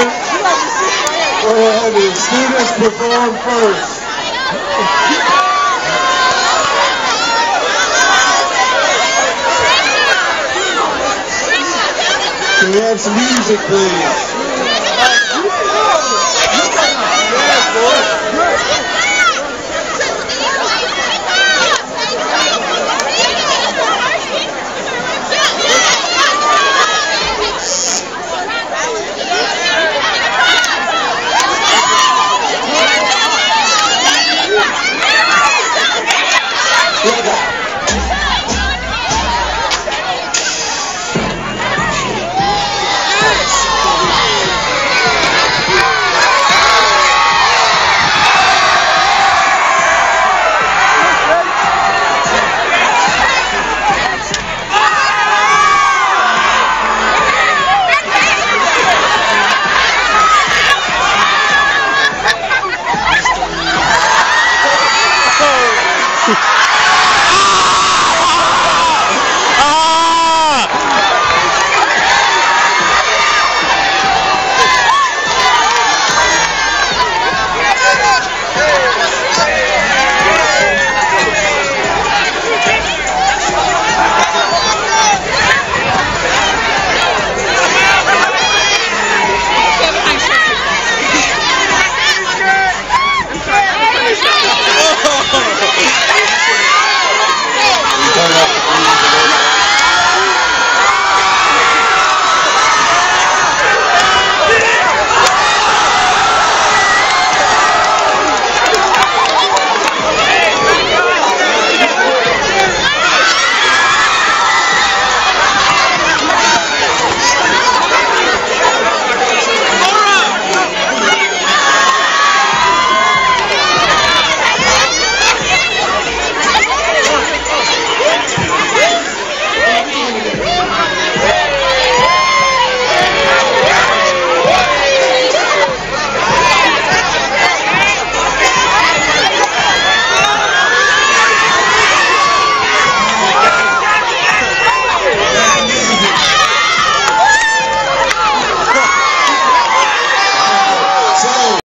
Well, the students perform first. Can we have some music, please? Yes! Hey!